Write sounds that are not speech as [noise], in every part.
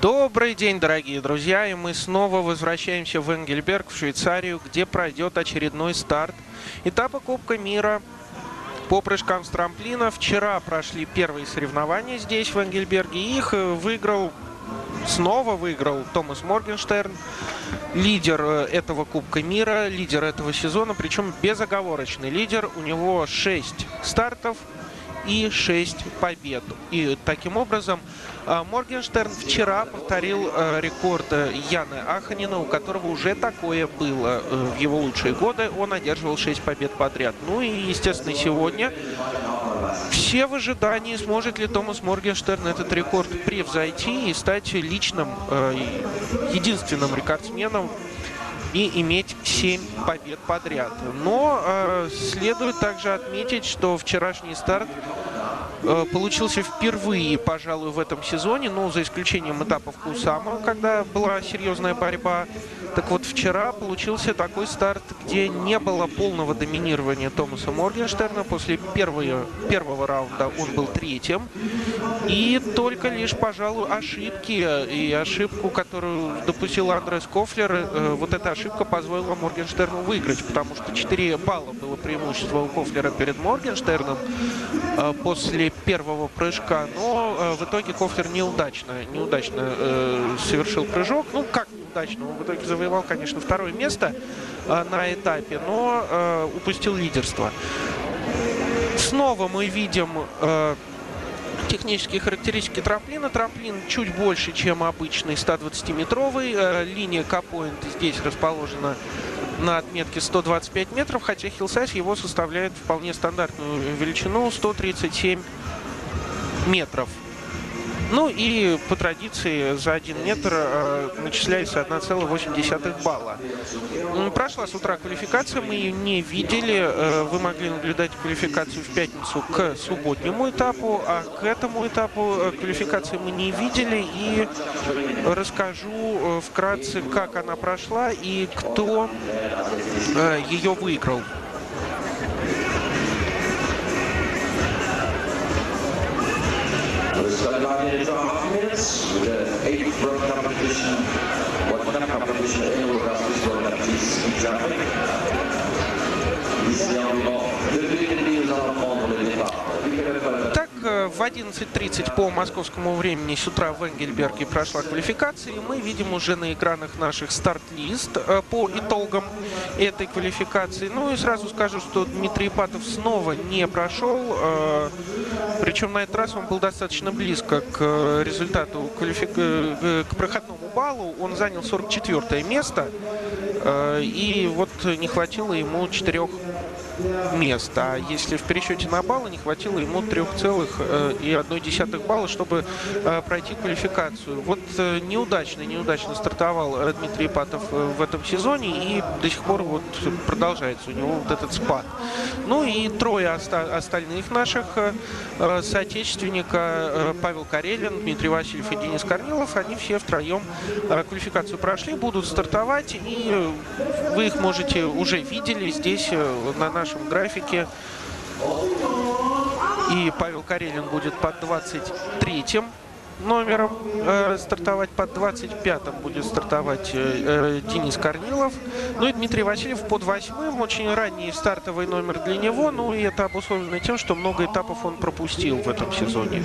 Добрый день, дорогие друзья, и мы снова возвращаемся в Энгельберг, в Швейцарию, где пройдет очередной старт этапа Кубка мира по прыжкам с трамплина. Вчера прошли первые соревнования здесь, в Энгельберге, и их э, выиграл, снова выиграл Томас Моргенштерн, лидер э, этого Кубка мира, лидер этого сезона, причем безоговорочный лидер. У него 6 стартов, и 6 побед. И таким образом Моргенштерн вчера повторил а, рекорд э, Яны Аханина, у которого уже такое было э, в его лучшие годы. Он одерживал 6 побед подряд. Ну и, естественно, сегодня все в ожидании, сможет ли Томас Моргенштерн этот рекорд превзойти и стать личным, э, единственным рекордсменом и иметь 7 побед подряд. Но э, следует также отметить, что вчерашний старт э, получился впервые, пожалуй, в этом сезоне, ну, за исключением этапов Кусама, когда была серьезная борьба. Так вот, вчера получился такой старт, где не было полного доминирования Томаса Моргенштерна. После первого, первого раунда он был третьим. И только лишь, пожалуй, ошибки и ошибку, которую допустил Андрес Кофлер, э, вот эта ошибка позволила Моргенштерну выиграть, потому что 4 балла было преимущество у Кофлера перед Моргенштерном э, после первого прыжка. Но э, в итоге Кофлер неудачно, неудачно совершил прыжок. Ну, как неудачно? Он в итоге завоевал, конечно, второе место на этапе, но упустил лидерство. Снова мы видим технические характеристики трамплина. Трамплин чуть больше, чем обычный 120-метровый. Э, линия капоинт здесь расположена на отметке 125 метров, хотя хилсайз его составляет вполне стандартную величину 137 метров. Ну и по традиции за один метр э, начисляется 1,8 балла. Прошла с утра квалификация, мы ее не видели. Э, вы могли наблюдать квалификацию в пятницу к субботнему этапу, а к этому этапу э, квалификации мы не видели. И расскажу э, вкратце, как она прошла и кто э, ее выиграл. the eighth competition, competition in going to. This young. В 11.30 по московскому времени с утра в Энгельберге прошла квалификация, и мы видим уже на экранах наших старт-лист э, по итогам этой квалификации. Ну и сразу скажу, что Дмитрий Ипатов снова не прошел, э, причем на этот раз он был достаточно близко к результату, квалифик... Э, к проходному баллу. Он занял 44 место, и вот не хватило ему четырех мест. А если в пересчете на баллы не хватило ему 3,1 э, балла, чтобы э, пройти квалификацию. Вот э, неудачно, неудачно стартовал Дмитрий Патов в этом сезоне и до сих пор вот продолжается у него вот этот спад. Ну и трое остальных наших соотечественника Павел Карелин, Дмитрий Васильев и Денис Корнилов, они все втроем квалификацию прошли, будут стартовать и вы их можете уже видели здесь на нашем нашем графике. И Павел Карелин будет под 23-м номером э, стартовать, под 25-м будет стартовать э, э, Денис Корнилов. Ну и Дмитрий Васильев под 8-м. Очень ранний стартовый номер для него. Ну и это обусловлено тем, что много этапов он пропустил в этом сезоне.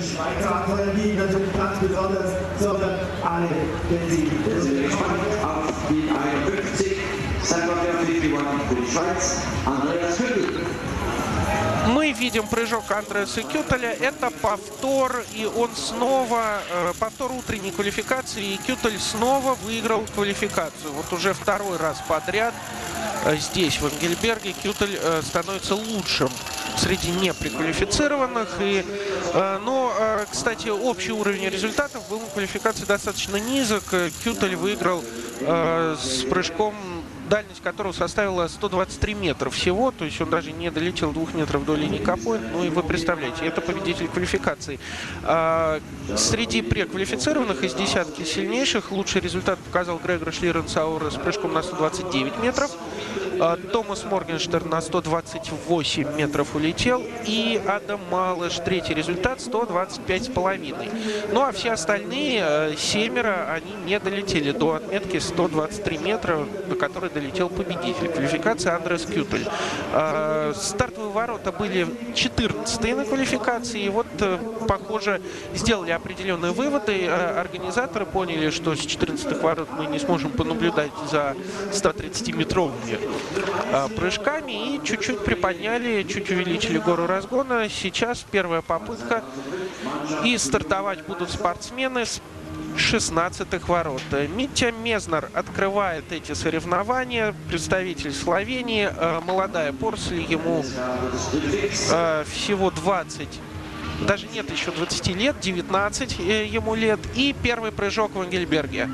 Мы видим прыжок Андреаса Кютеля. Это повтор, и он снова, э, повтор утренней квалификации, и Кютель снова выиграл квалификацию. Вот уже второй раз подряд э, здесь, в Энгельберге, Кютель э, становится лучшим среди непреквалифицированных. И, но, кстати, общий уровень результатов был в квалификации достаточно низок. Кютель выиграл с прыжком дальность которого составила 123 метра всего, то есть он даже не долетел двух метров до линии капоинт. Ну и вы представляете, это победитель квалификации. А, среди преквалифицированных из десятки сильнейших лучший результат показал Грегор Шлиренсауэр с прыжком на 129 метров. Э, Томас Моргенштерн на 128 метров улетел. И Адам Малыш, третий результат, 125,5. Ну а все остальные, семеро, они не долетели до отметки 123 метра, до которой долетел победитель. Квалификация Андрес Кютель. Стартовые ворота были 14 на квалификации. И вот, похоже, сделали определенные выводы. Организаторы поняли, что с 14 ворот мы не сможем понаблюдать за 130-метровыми а, прыжками и чуть-чуть приподняли, чуть увеличили гору разгона. Сейчас первая попытка. И стартовать будут спортсмены с 16-х ворот. Митя Мезнер открывает эти соревнования. Представитель Словении. А, молодая Порсель. Ему а, всего 20 даже нет еще 20 лет, 19 э, ему лет. И первый прыжок в Ангельберге.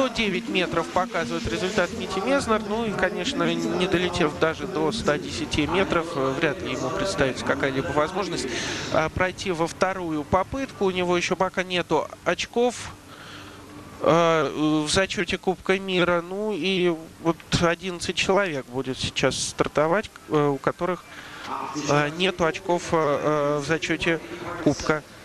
109 метров показывает результат Мити Мезнер. Ну и, конечно, не долетев даже до 110 метров, э, вряд ли ему представится какая-либо возможность а, пройти во вторую попытку. У него еще пока нету очков э, в зачете Кубка мира. Ну и вот 11 человек будет сейчас стартовать, э, у которых нету очков в зачете Кубка мира.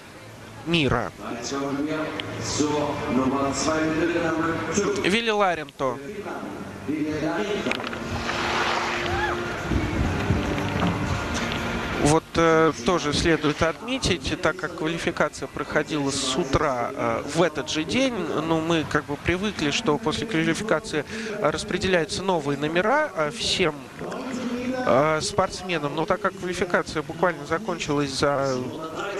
Вилли Ларенто. Вот э, тоже следует отметить, так как квалификация проходила с утра э, в этот же день, ну, мы как бы привыкли, что после квалификации распределяются новые номера а всем э, спортсменам. Но так как квалификация буквально закончилась за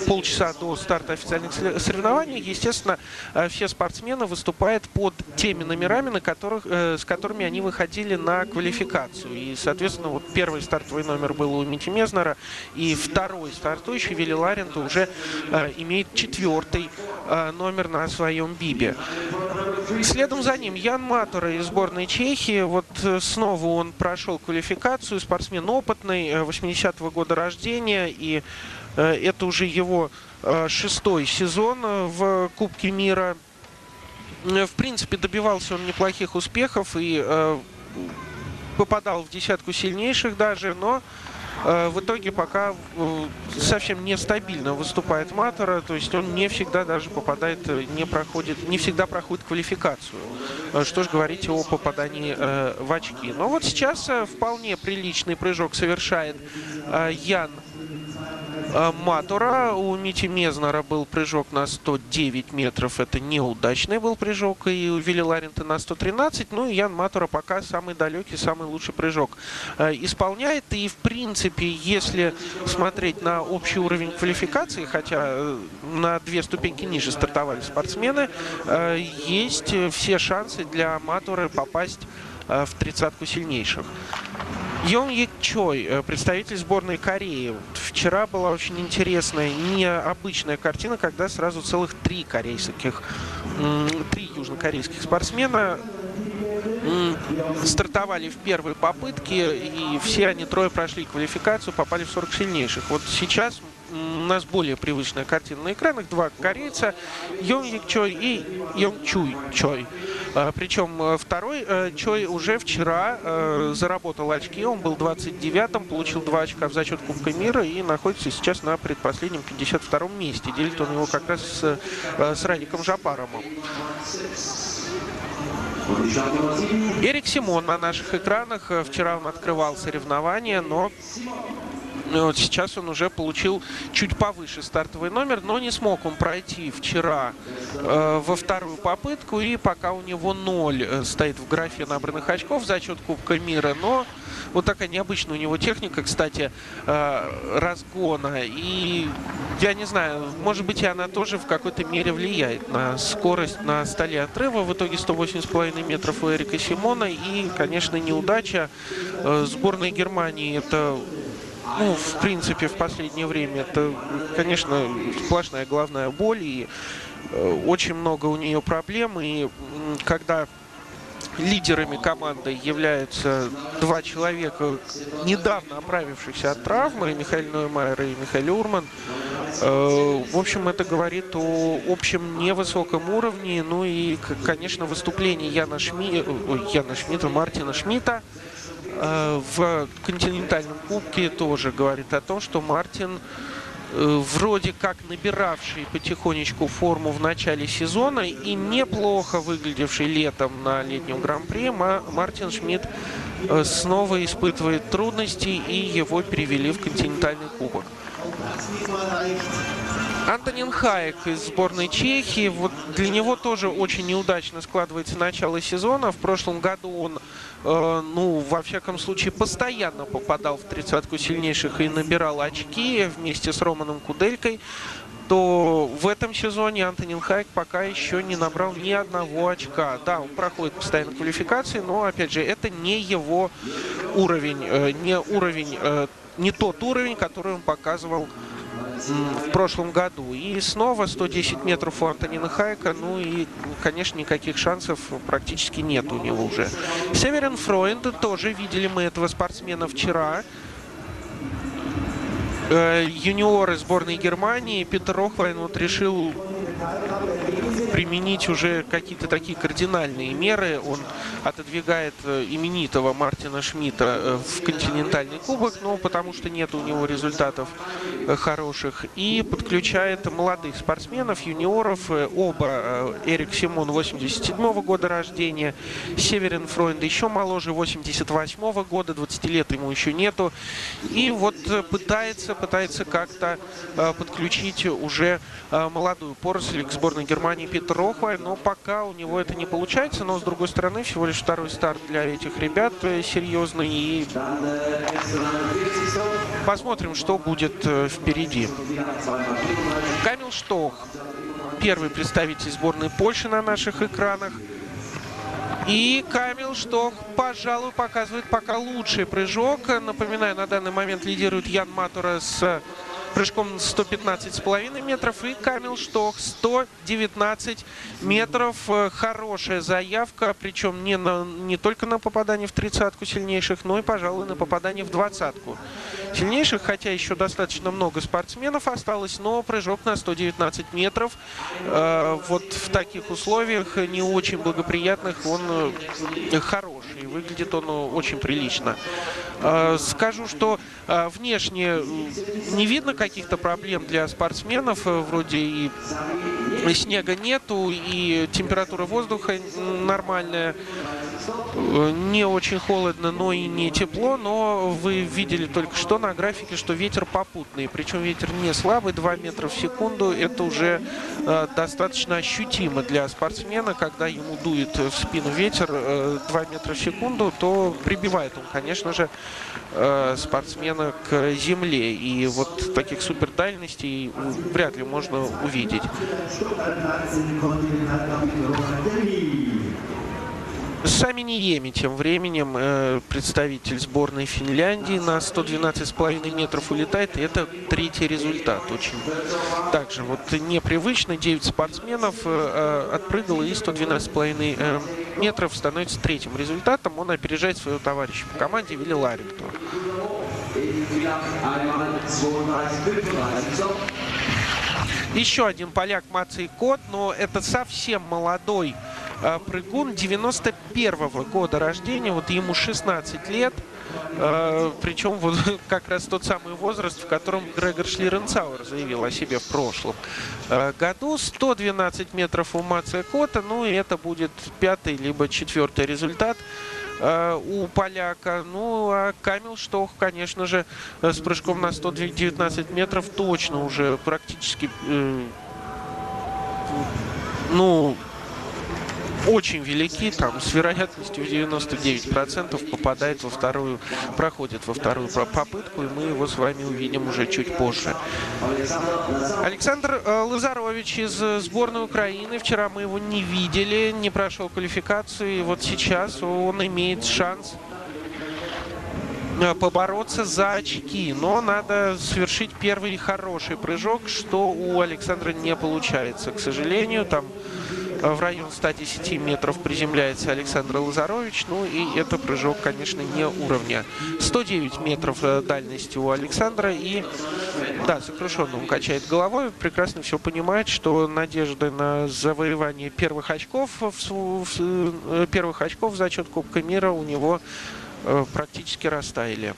полчаса до старта официальных соревнований, естественно, э, все спортсмены выступают под теми номерами, на которых, э, с которыми они выходили на квалификацию. И, соответственно, вот первый стартовый номер был у Мити Мезнера, и второй стартующий Вилли Ларента уже э, имеет четвертый номер на своем бибе. Следом за ним Ян Матура из сборной Чехии. Вот снова он прошел квалификацию. Спортсмен опытный, 80-го года рождения. И Э, это уже его э, шестой сезон э, в Кубке мира. В принципе, добивался он неплохих успехов и попадал в десятку сильнейших даже, но в итоге пока совсем нестабильно выступает Матера, то есть он не всегда даже попадает, не проходит, не всегда проходит квалификацию. Что ж говорить о попадании в очки. Но вот сейчас вполне приличный прыжок совершает Ян Матура. У Мити Мезнера был прыжок на 109 метров. Это неудачный был прыжок. И у Вилли Ларента на 113. Ну и Ян Матура пока самый далекий, самый лучший прыжок а, исполняет. И в принципе, если смотреть на общий уровень квалификации, хотя э, на две ступеньки ниже стартовали спортсмены, э, есть все шансы для Матуры попасть в тридцатку сильнейших. Йон Ик Чой, э, представитель сборной Кореи. Вчера была очень интересная, необычная картина, когда сразу целых три корейских, три южнокорейских спортсмена стартовали в первой попытке, и все они трое прошли квалификацию, попали в 40 сильнейших. Вот сейчас у нас более привычная картина на экранах. Два корейца, Йон Ик Чой и Йон Чуй Чой. А, Причем э, второй э, Чой уже вчера э, заработал очки. Он был 29-м, получил 2 очка в зачет Кубка мира и находится сейчас на предпоследнем 52-м месте. Делит он его как раз с, с Радиком Жапаромом. Эрик Симон на наших экранах. Вчера он открывал соревнования, но вот сейчас он уже получил чуть повыше стартовый номер, но не смог он пройти вчера э, во вторую попытку. И пока у него ноль э, стоит в графе набранных очков за счет Кубка мира. Но вот такая необычная у него техника, кстати, э, разгона. И я не знаю, может быть, и она тоже в какой-то мере влияет на скорость на столе отрыва. В итоге 108,5 метров у Эрика Симона. И, конечно, неудача э, сборной Германии. Это ну, в принципе, в последнее время это, конечно, сплошная главная боль, и э, очень много у нее проблем, и когда лидерами команды являются два человека, недавно оправившихся от травмы, Михаил Ноймайер и Михаил Урман, Э, в общем, это говорит о общем невысоком уровне. Ну и, конечно, выступление Яна, Шми... Яна Шмидта, Мартина Шмидта э, в континентальном кубке тоже говорит о том, что Мартин Э, вроде как набиравший потихонечку форму в начале сезона и неплохо выглядевший летом на летнем гран-при, Мартин Шмидт э, снова испытывает трудности и его перевели в континентальный кубок. Антонин Хайек из сборной Чехии. Вот для него тоже очень неудачно складывается начало сезона. В прошлом году он, э, ну, во всяком случае, постоянно попадал в тридцатку сильнейших и набирал очки вместе с Романом Куделькой то в этом сезоне Антонин Хайк пока еще не набрал ни одного очка. Да, он проходит постоянно квалификации, но, опять же, это не его уровень, э, не уровень, э, не тот уровень, который он показывал в прошлом году. И снова 110 метров у Антонина Хайка. Ну и, конечно, никаких шансов практически нет у него уже. Северин Фройнд, тоже видели мы этого спортсмена вчера. Э, юниоры сборной Германии. Питер Рохлайн вот решил применить уже какие-то такие кардинальные меры. Он отодвигает э, именитого Мартина Шмидта э, в континентальный кубок, ну, потому что нет у него результатов э, хороших. И подключает молодых спортсменов, юниоров. Оба Эрик Симон 87 -го года рождения, Северин Фройнд еще моложе 88 -го года, 20 лет ему еще нету. И вот пытается, пытается как-то подключить уже молодую поросль к сборной Германии Питер Рохвай, но пока у него это не получается. Но, с другой стороны, всего лишь второй старт для этих ребят э, серьезный. И посмотрим, что будет э, впереди. Камил Штох, первый представитель сборной Польши на наших экранах. И Камил Штох, пожалуй, показывает пока лучший прыжок. Напоминаю, на данный момент лидирует Ян Матура с прыжком 115,5 метров. И Камил Штох 119 метров. Э, хорошая заявка, причем не, на, не только на попадание в тридцатку сильнейших, но и, пожалуй, на попадание в двадцатку сильнейших. Хотя еще достаточно много спортсменов осталось, но прыжок на 119 метров. Э, вот в таких условиях не очень благоприятных он э, хороший. Выглядит он очень прилично. Скажу, что внешне не видно, каких-то проблем для спортсменов. Э, вроде и снега нету, и температура воздуха нормальная. Э, не очень холодно, но и не тепло. Но вы видели только что на графике, что ветер попутный. Причем ветер не слабый, 2 метра в секунду. Это уже э, достаточно ощутимо для спортсмена. Когда ему дует в спину ветер э, 2 метра в секунду, то прибивает он, конечно же, э, спортсмена к земле. И вот таких супердальностей вряд ли можно увидеть. Сами Ниеми тем временем э, представитель сборной Финляндии на 112,5 метров улетает. И это третий результат. Очень также вот непривычно. 9 спортсменов э, э отпрыгало и 112,5 э, метров становится третьим результатом. Он опережает своего товарища по команде Вилли Еще один поляк Мацей Кот, но это совсем молодой э, прыгун 91 -го года рождения, вот ему 16 лет. Э, причем вот [laughs] как раз тот самый возраст, в котором Грегор Шлиренцауэр заявил о себе в прошлом э, году. 112 метров у Мация Кота, ну и это будет пятый либо четвертый результат у поляка. Ну, а Камил Штох, конечно же, э, с прыжком на 119 метров точно уже практически, э, ну, очень велики, там с вероятностью 99% попадает во вторую, проходит во вторую попытку, и мы его с вами увидим уже чуть позже. Александр э, Лазарович из сборной Украины, вчера мы его не видели, не прошел квалификацию, и вот сейчас он имеет шанс э, побороться за очки. Но надо совершить первый хороший прыжок, что у Александра не получается. К сожалению, там э, в район 110 метров приземляется Александр Лазарович. Ну и это прыжок, конечно, не уровня. 109 метров э, дальности у Александра. И, да, сокрушенно он качает головой. Прекрасно все понимает, что надежды на завоевание первых очков, в, в, в, первых очков в зачет Кубка мира у него э, практически растаяли.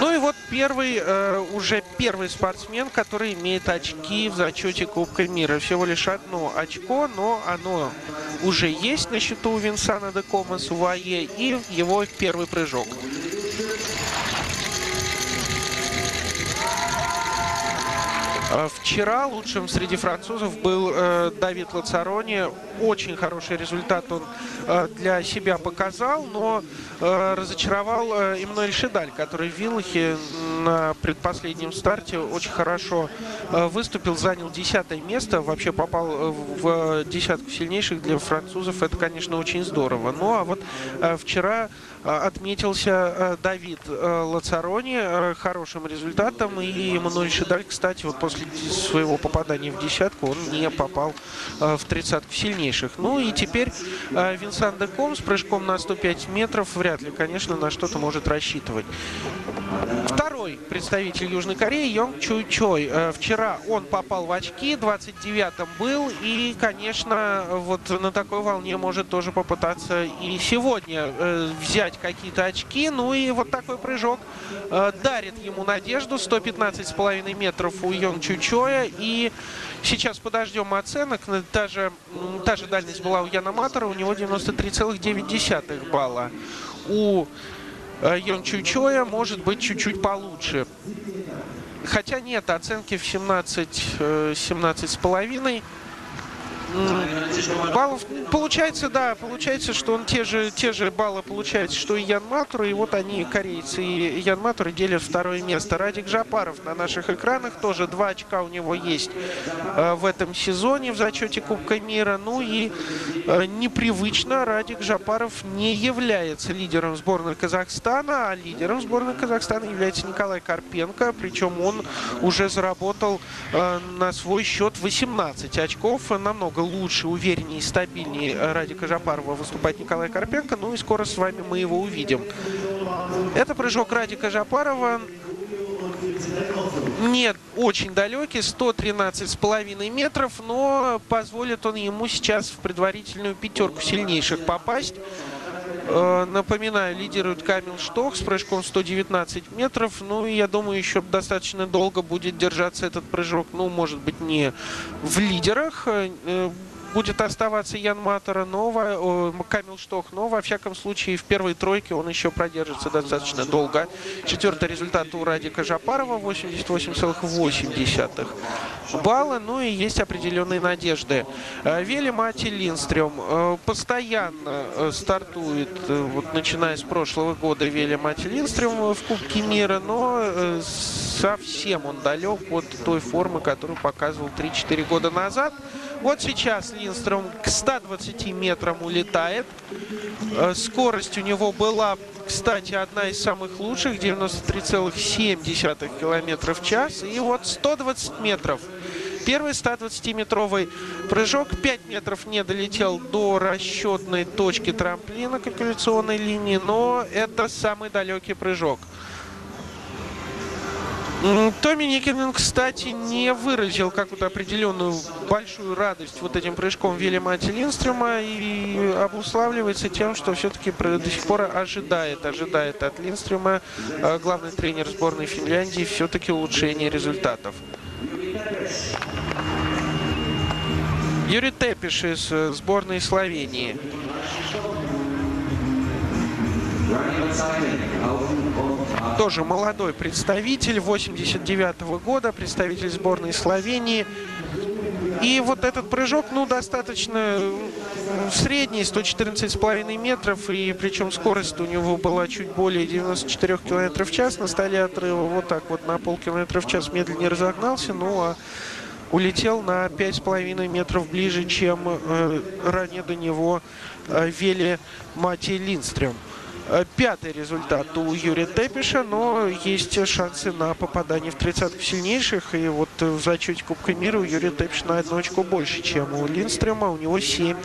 Ну и вот первый, э, уже первый спортсмен, который имеет очки в зачете Кубка мира. Всего лишь одно очко, но оно уже есть на счету у Винсана де Комас у ВАЕ и его первый прыжок. Вчера лучшим среди французов был э, Давид Лацарони. Очень хороший результат он э, для себя показал, но э, разочаровал Эммануэль Шидаль, который в Виллахе на предпоследнем старте очень хорошо выступил, занял десятое место, вообще попал в десятку сильнейших для французов. Это, конечно, очень здорово. Ну а вот вчера отметился э, Давид Лацарони хорошим результатом. И Эммануэль Шидаль, кстати, вот после своего попадания в десятку он не попал в тридцатку сильнейших. Ну и теперь Винсан де Ком с прыжком на 105 метров вряд ли, конечно, на что-то может рассчитывать. Второй представитель Южной Кореи Йонг Чуй Чой. Вчера он попал в очки, 29-м был. И, конечно, вот на такой волне может тоже попытаться и сегодня взять какие-то очки. Ну и вот такой прыжок дарит ему надежду. 115,5 метров у Йонг Чуй Чоя. И сейчас подождем оценок. Та же, та же дальность была у Яна Матера. У него 93,9 балла. У Йон Чучоя может быть чуть-чуть получше. Хотя нет, оценки в 17, 17 с половиной баллов. Получается, да, получается, что он те же, те же баллы получает, что и Ян Матур. И вот они, корейцы и Ян Матур, делят второе место. Радик Жапаров на наших экранах тоже два очка у него есть э, в этом сезоне в зачете Кубка мира. Ну и э, непривычно Радик Жапаров не является лидером сборной Казахстана, а лидером сборной Казахстана является Николай Карпенко. Причем он уже заработал э, на свой счет 18 очков, намного лучше, увереннее и стабильнее Радика Жапарова выступать Николай Карпенко. Ну и скоро с вами мы его увидим. Это прыжок Радика Жапарова. Нет, очень далекий, 113,5 метров, но позволит он ему сейчас в предварительную пятерку сильнейших попасть. Э, напоминаю, лидирует Камил Штох с прыжком 119 метров. Ну, и я думаю, еще достаточно долго будет держаться этот прыжок. Ну, может быть, не в лидерах. Э, будет оставаться Ян Матера, но, Камил Штох, но во всяком случае в первой тройке он еще продержится достаточно долго. Четвертый результат у Радика Жапарова 88,8 балла, ну и есть определенные надежды. Э, Вели Мати Линстрем э, постоянно э, стартует, вот начиная с прошлого года Вели Мати Линстрем в Кубке мира, но совсем он далек от той формы, которую показывал 3-4 года назад. Вот сейчас Линстром к 120 метрам улетает. Э, скорость у него была, кстати, одна из самых лучших, 93,7 километров в час. И вот 120 метров. Первый 120-метровый прыжок. 5 метров не долетел до расчетной точки трамплина калькуляционной линии, но это самый далекий прыжок. Томми Никинен, кстати, не выразил какую-то определенную большую радость вот этим прыжком Вильяма Линстрема и обуславливается тем, что все-таки до сих пор ожидает, ожидает от Линстрема а, главный тренер сборной Финляндии все-таки улучшение результатов. Юрий Тепиш из э, сборной Словении. Тоже молодой представитель, 89 -го года, представитель сборной Словении. И вот этот прыжок, ну, достаточно средний, 114,5 метров, и причем скорость у него была чуть более 94 км в час на столе отрыва. Вот так вот на полкилометра в час медленнее разогнался, ну, а улетел на 5,5 метров ближе, чем э, ранее до него э, Вели Мати Линстрем. Э, пятый результат у Юрия Тепиша, но есть шансы на попадание в тридцатку сильнейших. И вот в зачете Кубка мира у Юрия Тепиша на одну очку больше, чем у Линстрема. У него 7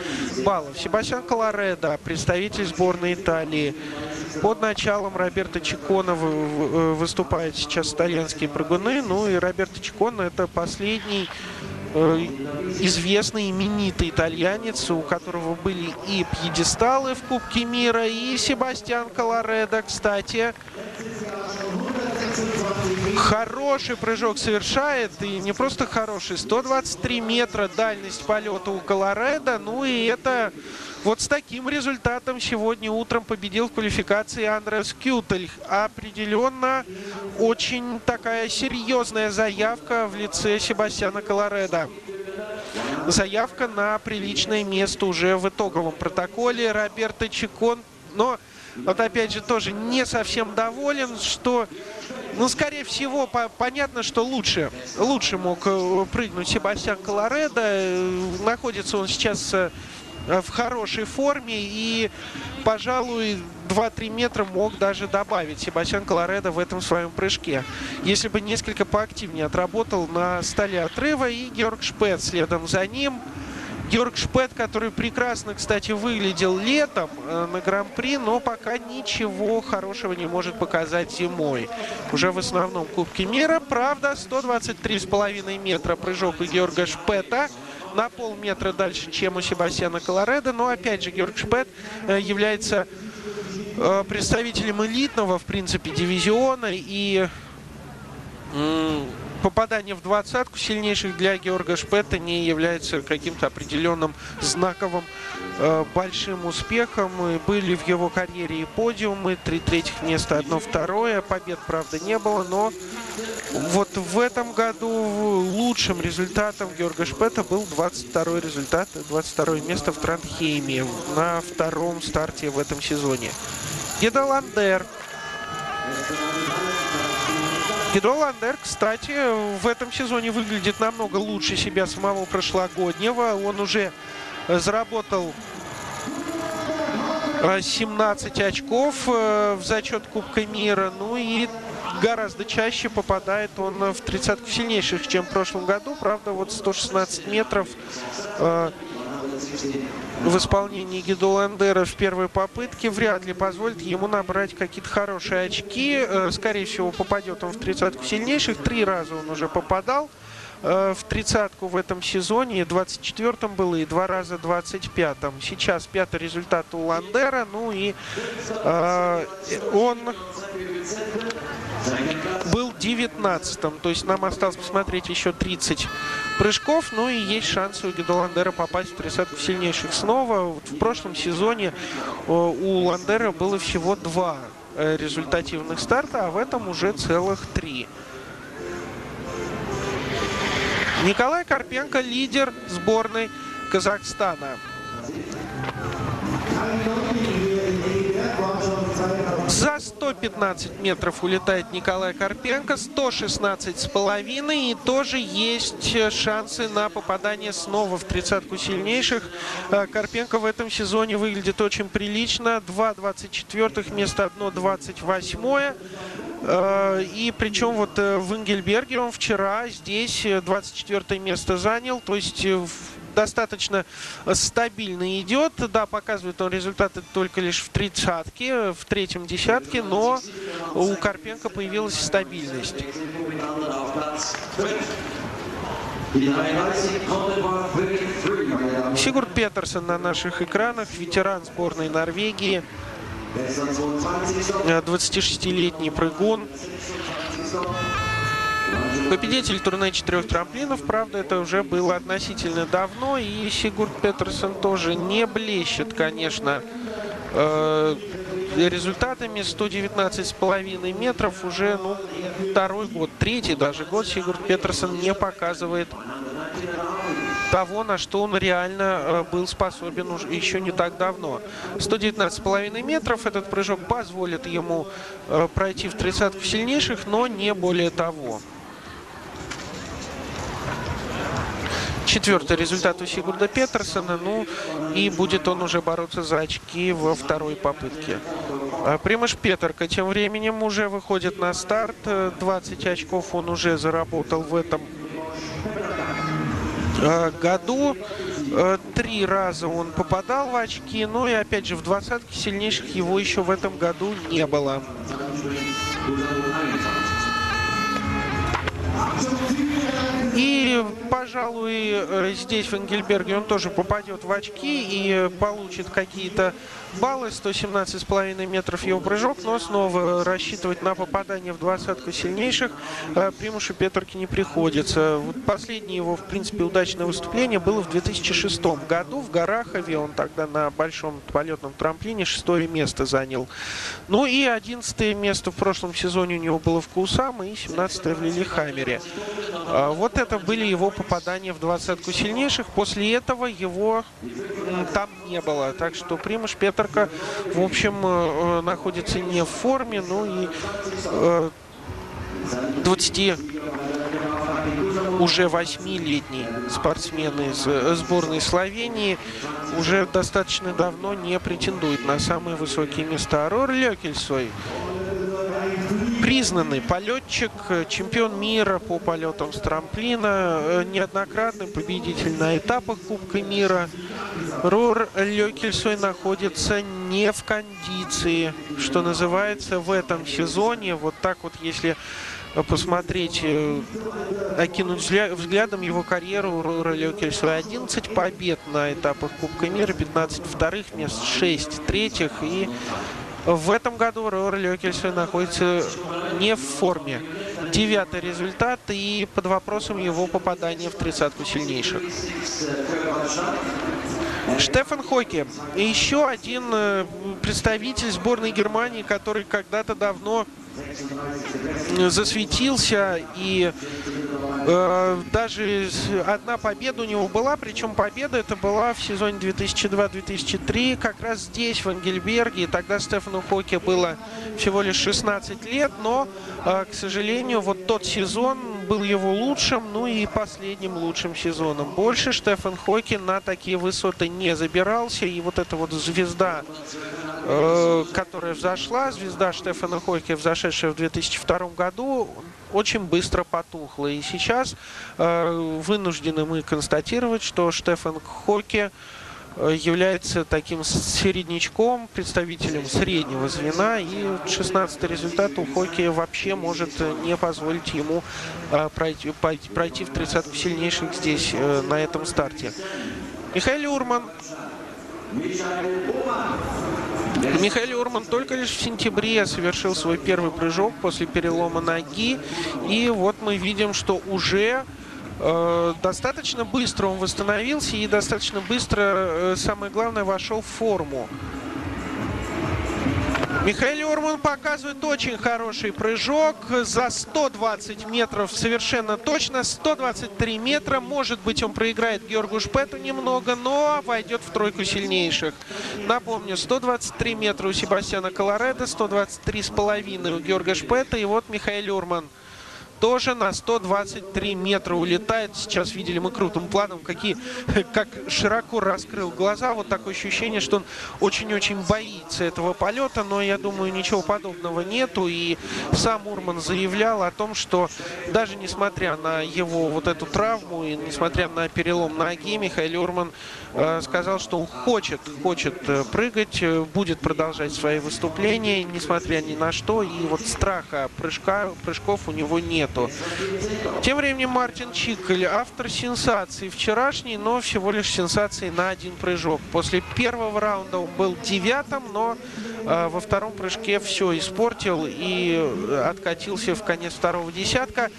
баллов. Себастьян Колоредо, представитель сборной Италии. Под началом Роберта Чикона выступают сейчас итальянские прыгуны. Ну и Роберто Чикона это последний Э, известный, именитый итальянец, у которого были и пьедесталы в Кубке мира, и Себастьян Колоредо, кстати. Хороший прыжок совершает, и не просто хороший, 123 метра дальность полета у Колоредо, ну и это вот с таким результатом сегодня утром победил в квалификации Андрес Кютель. Определенно очень такая серьезная заявка в лице Себастьяна Колоредо. Заявка на приличное место уже в итоговом протоколе. Роберто Чикон, но вот опять же тоже не совсем доволен, что, ну, скорее всего, по понятно, что лучше, лучше мог э, прыгнуть Себастьян Колоредо. Э, находится он сейчас Э, в хорошей форме и, пожалуй, 2-3 метра мог даже добавить Себастьян Колоредо в этом своем прыжке. Если бы несколько поактивнее отработал на столе отрыва и Георг Шпет следом за ним. Георг Шпет, который прекрасно, кстати, выглядел летом э, на Гран-при, но пока ничего хорошего не может показать зимой. Уже в основном Кубке мира. Правда, 123,5 метра прыжок у Георга Шпета – на полметра дальше, чем у Себастьяна Колоредо. Но опять же, Георг Шпет э, является э, представителем элитного, в принципе, дивизиона. И попадание в двадцатку сильнейших для Георга Шпета не является каким-то определенным знаковым э, большим успехом. И были в его карьере и подиумы, три третьих места, одно второе. Побед, правда, не было, но вот в этом году лучшим результатом Георга Шпета был 22 результат, 22 место в Трандхейме на втором старте в этом сезоне. Гедоландер Гидро Ландер, кстати, в этом сезоне выглядит намного лучше себя самого прошлогоднего. Он уже заработал 17 очков э, в зачет Кубка мира. Ну и гораздо чаще попадает он в тридцатку сильнейших, чем в прошлом году. Правда, вот 116 метров э, в исполнении Гидоландера в первой попытке вряд ли позволит ему набрать какие-то хорошие очки. Э, скорее всего, попадет он в тридцатку сильнейших. Три раза он уже попадал э, в тридцатку в этом сезоне. 24-м было и два раза 25-м. Сейчас пятый результат у Ландера. Ну и э, он был 19-м. То есть нам осталось посмотреть еще 30 прыжков. Ну и есть шанс у Гидоландера попасть в тридцатку сильнейших снова. В прошлом сезоне э, у Ландера было всего два э, результативных старта, а в этом уже целых три. Николай Карпенко лидер сборной Казахстана. За 115 метров улетает Николай Карпенко, 116 с половиной. И тоже есть шансы на попадание снова в тридцатку сильнейших. Э, Карпенко в этом сезоне выглядит очень прилично. 2 24 место, одно 28 э, и причем вот э, в Ингельберге он вчера здесь 24 место занял. То есть достаточно стабильно идет. Да, показывает он результаты только лишь в тридцатке, в третьем десятке, но у Карпенко появилась стабильность. Сигурд Петерсон на наших экранах, ветеран сборной Норвегии, 26-летний прыгун. Победитель турне четырех трамплинов, правда, это уже было относительно давно, и Сигурд Петерсон тоже не блещет, конечно, э, результатами 119,5 метров уже ну, второй год, третий даже год Сигурд Петерсон не показывает того, на что он реально э, был способен уже еще не так давно. 119,5 метров этот прыжок позволит ему э, пройти в тридцатку сильнейших, но не более того. Четвертый результат у Сигурда Петерсона. Ну и будет он уже бороться за очки во второй попытке. А Примаш Петерка тем временем уже выходит на старт. 20 очков он уже заработал в этом году. Три раза он попадал в очки. Ну и опять же в двадцатке сильнейших его еще в этом году не было. И, пожалуй, здесь в Энгельберге он тоже попадет в очки и получит какие-то баллы. 117,5 метров его прыжок, но снова рассчитывать на попадание в двадцатку сильнейших э, Примушу Петрке не приходится. Последнее его, в принципе, удачное выступление было в 2006 году в Гарахове. Он тогда на большом полетном трамплине шестое место занял. Ну и одиннадцатое место в прошлом сезоне у него было в Кусам и 17 в Лилихаммере. А, вот это были его попадания в двадцатку сильнейших. После этого его там не было. Так что Примуш Петерка, в общем, э, находится не в форме. Ну и 20 э, уже 8-летний спортсмен из э, сборной Словении уже достаточно давно не претендует на самые высокие места. Рор Лекельсой признанный полетчик, чемпион мира по полетам с трамплина, э, неоднократный победитель на этапах Кубка мира. Рур Лёкельсой находится не в кондиции, что называется, в этом сезоне. Вот так вот, если посмотреть, э, окинуть взглядом его карьеру Рура Лёкельсой. 11 побед на этапах Кубка мира, 15 вторых мест, 6 третьих и в этом году Рор Лёкельсен находится не в форме. Девятый результат и под вопросом его попадания в тридцатку сильнейших. Штефан Хойке. Еще один э, представитель сборной Германии, который когда-то давно засветился и э, даже одна победа у него была, причем победа это была в сезоне 2002-2003, как раз здесь, в Ангельберге, тогда Стефану Хоке было всего лишь 16 лет, но, э, к сожалению, вот тот сезон был его лучшим, ну и последним лучшим сезоном. Больше Штефан Хойке на такие высоты не забирался, и вот эта вот звезда Э, которая взошла, звезда Штефана Хойке, взошедшая в 2002 году, очень быстро потухла. И сейчас э, вынуждены мы констатировать, что Штефан Хойке э, является таким середнячком, представителем среднего звена. И 16 результат у Хойке вообще может не позволить ему пройти, пройти в 30 сильнейших здесь, на этом старте. Михаил Урман Михаил Урман только лишь в сентябре совершил свой первый прыжок после перелома ноги. И вот мы видим, что уже э, достаточно быстро он восстановился и достаточно быстро, э, самое главное, вошел в форму. Михаил Урман показывает очень хороший прыжок за 120 метров совершенно точно. 123 метра. Может быть, он проиграет Георгу Шпету немного, но войдет в тройку сильнейших. Напомню, 123 метра у Себастьяна Колоредо, 123 с половиной у Георга Шпета. И вот Михаил Урман тоже на 123 метра улетает. Сейчас видели мы крутым планом, какие, [laughs] как широко раскрыл глаза. Вот такое ощущение, что он очень-очень боится этого полета, но я думаю, ничего подобного нету. И сам Урман заявлял о том, что даже несмотря на его вот эту травму и несмотря на перелом ноги, Михаил Урман э, сказал, что он хочет, хочет э, прыгать, э, будет продолжать свои выступления, несмотря ни на что. И вот страха прыжка, прыжков у него нет нету. Тем временем Мартин Чиколь, автор сенсации вчерашней, но всего лишь сенсации на один прыжок. После первого раунда он был девятым, но э, во втором прыжке все испортил и откатился в конец второго десятка.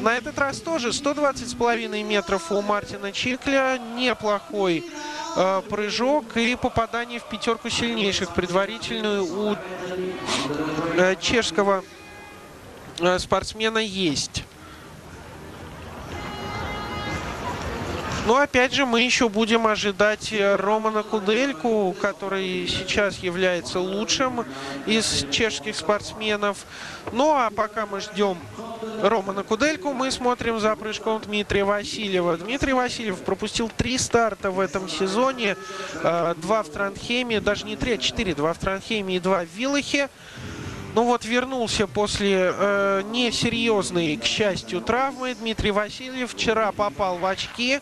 На этот раз тоже 120 с половиной метров у Мартина Чикля. Неплохой э, прыжок и попадание в пятерку сильнейших. Предварительную у э, чешского Э, спортсмена есть. Но опять же мы еще будем ожидать э, Романа Кудельку, который сейчас является лучшим из чешских спортсменов. Ну а пока мы ждем Романа Кудельку, мы смотрим за прыжком Дмитрия Васильева. Дмитрий Васильев пропустил три старта в этом сезоне. Э, два в Транхеме, даже не три, а четыре. Два в Транхеме и два в Виллахе. Ну вот вернулся после э, несерьезной, к счастью, травмы. Дмитрий Васильев вчера попал в очки.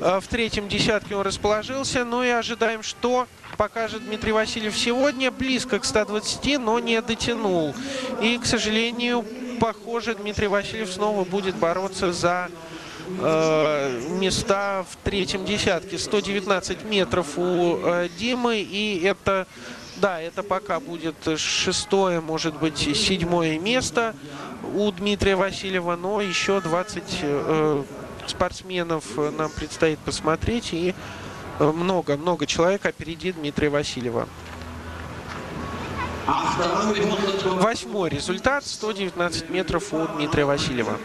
Э, в третьем десятке он расположился. Ну и ожидаем, что покажет Дмитрий Васильев сегодня. Близко к 120, но не дотянул. И, к сожалению, похоже, Дмитрий Васильев снова будет бороться за э, места в третьем десятке. 119 метров у э, Димы. И это да, это пока будет шестое, может быть, седьмое место у Дмитрия Васильева, но еще 20 э, спортсменов нам предстоит посмотреть, и много-много человек опередит Дмитрия Васильева. Восьмой результат, 119 метров у Дмитрия Васильева.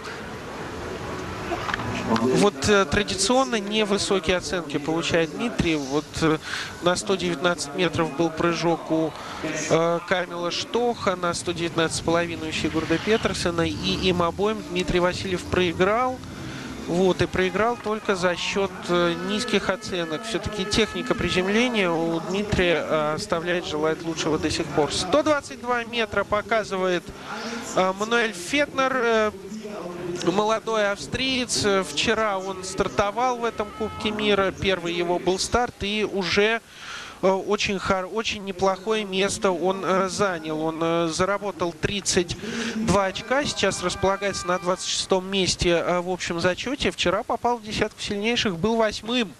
Вот э, традиционно невысокие оценки получает Дмитрий. Вот э, на 119 метров был прыжок у э, Камила Штоха, на 119,5 у Сигурда Петерсона. И им обоим Дмитрий Васильев проиграл. Вот, и проиграл только за счет э, низких оценок. Все-таки техника приземления у Дмитрия оставляет желать лучшего до сих пор. 122 метра показывает Мануэль Фетнер молодой австриец. Вчера он стартовал в этом Кубке мира. Первый его был старт и уже э, очень, хор, очень неплохое место он э, занял. Он э, заработал 32 очка, сейчас располагается на 26 месте в общем зачете. Вчера попал в десятку сильнейших, был восьмым.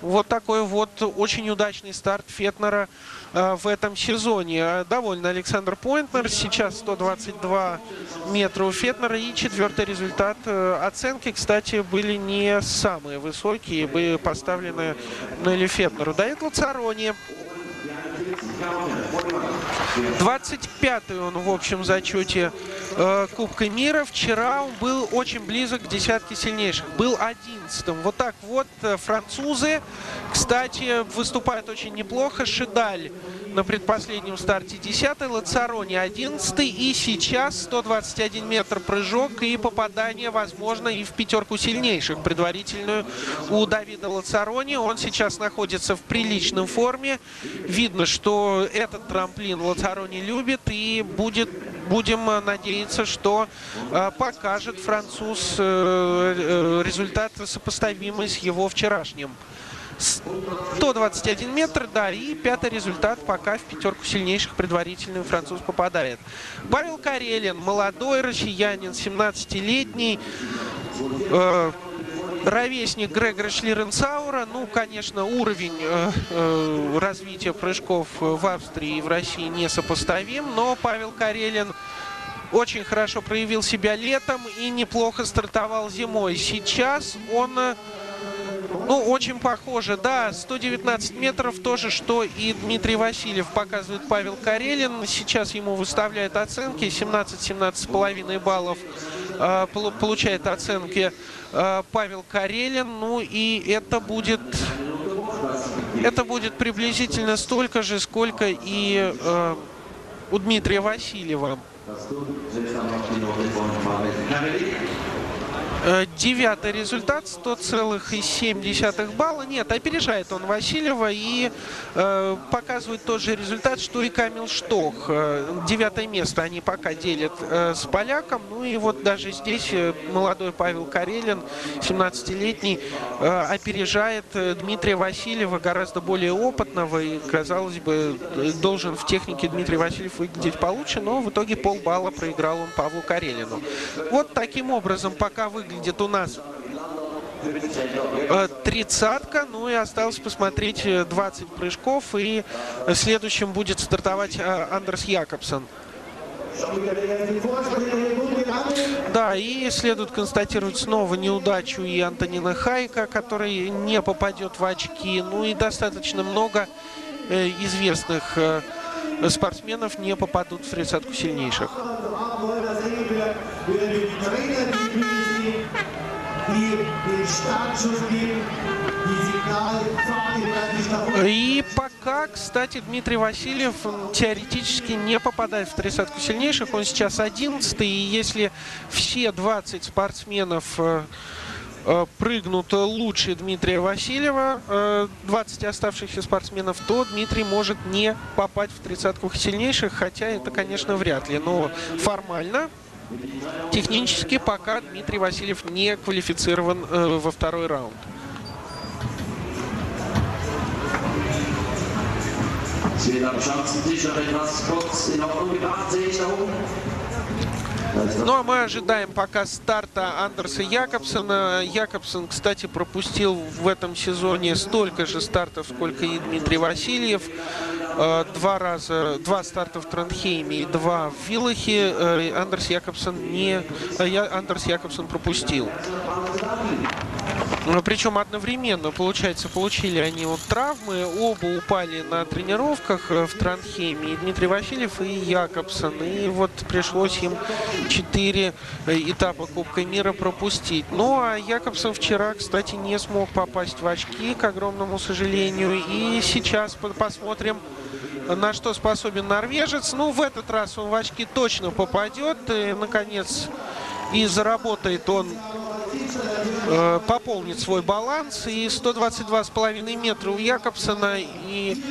Вот такой вот очень удачный старт Фетнера э, в этом сезоне. Довольно Александр Пойнтнер. Сейчас 122 метра у Фетнера. И четвертый результат э, оценки, кстати, были не самые высокие. Были поставлены Нелли Фетнеру. Дает Лацарони. 25-й он в общем зачете э, Кубка мира. Вчера он был очень близок к десятке сильнейших. Был 11-м. Вот так вот э, французы, кстати, выступают очень неплохо. Шидаль на предпоследнем старте 10 Лацарони 11 и сейчас 121 метр прыжок и попадание возможно и в пятерку сильнейших предварительную у Давида Лацарони. Он сейчас находится в приличном форме. Видно, что этот трамплин Лацарони любит и будет будем надеяться, что э, покажет француз э, э, результат сопоставимый с его вчерашним. 121 метр, да, и пятый результат пока в пятерку сильнейших предварительный француз попадает. Павел Карелин, молодой россиянин, 17-летний, э, ровесник Грегора Шлиренсаура. Ну, конечно, уровень э, э, развития прыжков в Австрии и в России несопоставим, но Павел Карелин очень хорошо проявил себя летом и неплохо стартовал зимой. Сейчас он э, ну, очень похоже, да, 119 метров, тоже, что и Дмитрий Васильев показывает Павел Карелин. Сейчас ему выставляют оценки, 17-17,5 баллов э, получает оценки э, Павел Карелин. Ну, и это будет... Это будет приблизительно столько же, сколько и э, у Дмитрия Васильева. Э, девятый результат, 100,7 балла. Нет, опережает он Васильева и э, показывает тот же результат, что и Камил Штох. Э, девятое место они пока делят э, с поляком. Ну и вот даже здесь э, молодой Павел Карелин, 17-летний, э, опережает Дмитрия Васильева, гораздо более опытного. И, казалось бы, должен в технике Дмитрий Васильев выглядеть получше, но в итоге полбалла проиграл он Павлу Карелину. Вот таким образом пока выглядит выглядит у нас э, тридцатка. Ну и осталось посмотреть 20 э, прыжков. И следующим будет стартовать э, Андерс Якобсон. Да, и следует констатировать снова неудачу и Антонина Хайка, который не попадет в очки. Ну и достаточно много известных спортсменов не попадут в тридцатку сильнейших. И пока, кстати, Дмитрий Васильев теоретически не попадает в тридцатку сильнейших. Он сейчас 11 и если все 20 спортсменов э, э, прыгнут лучше Дмитрия Васильева, 20 э, оставшихся спортсменов, то Дмитрий может не попасть в тридцатку сильнейших, хотя это, конечно, вряд ли. Но формально, технически пока Дмитрий Васильев не квалифицирован во второй раунд. Ну а мы ожидаем пока старта Андерса Якобсона. Якобсон, кстати, пропустил в этом сезоне столько же стартов, сколько и Дмитрий Васильев. Э, два раза, два старта в Транхейме и два в Виллахе. Э, Андерс Якобсон не, э, Андерс Якобсон пропустил. Ну, причем одновременно, получается, получили они вот травмы. Оба упали на тренировках э, в Транхеме. И Дмитрий Васильев, и Якобсон. И вот пришлось им четыре э, этапа Кубка мира пропустить. Ну, а Якобсон вчера, кстати, не смог попасть в очки, к огромному сожалению. И сейчас посмотрим, на что способен норвежец. Ну, в этот раз он в очки точно попадет. И, наконец, и заработает он Э, пополнит свой баланс. И 122,5 метра у Якобсона. И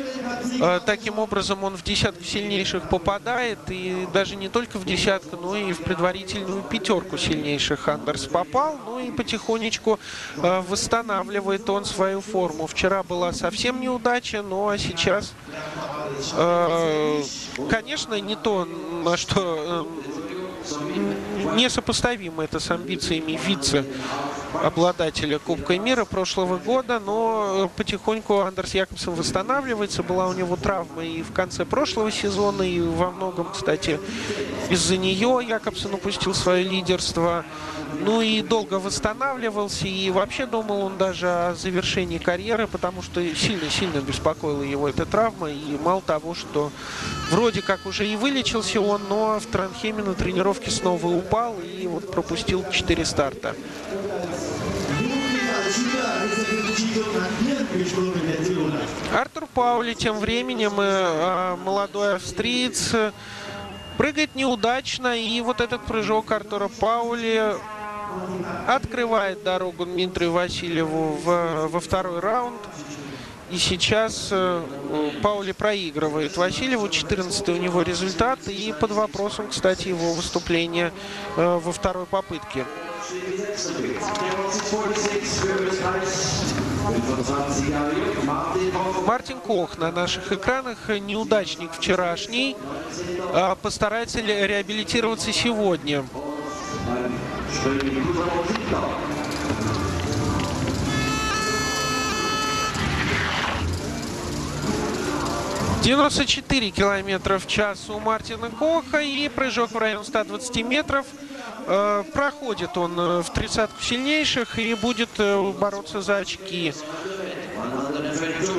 э, таким образом он в десятку сильнейших попадает. И даже не только в десятку, но и в предварительную пятерку сильнейших Андерс попал. Ну и потихонечку э, восстанавливает он свою форму. Вчера была совсем неудача, ну а сейчас, э, конечно, не то, на что... Э, несопоставимо это с амбициями вице обладателя Кубка мира прошлого года, но потихоньку Андерс Якобсон восстанавливается. Была у него травма и в конце прошлого сезона, и во многом, кстати, из-за нее Якобсон упустил свое лидерство. Ну и долго восстанавливался, и вообще думал он даже о завершении карьеры, потому что сильно-сильно беспокоила его эта травма. И мало того, что вроде как уже и вылечился он, но в Транхеме на тренировке снова упал и вот пропустил 4 старта. Артур Паули тем временем, э, молодой австриец, прыгает неудачно. И вот этот прыжок Артура Паули открывает дорогу Дмитрию Васильеву в, во второй раунд. И сейчас э, Паули проигрывает Васильеву. 14 у него результат. И под вопросом, кстати, его выступление э, во второй попытке. Мартин Кох на наших экранах, неудачник вчерашний, а постарается реабилитироваться сегодня. 94 километра в час у Мартина Коха и прыжок в район 120 метров. Э, проходит он э, в тридцатку сильнейших и будет э, бороться за очки.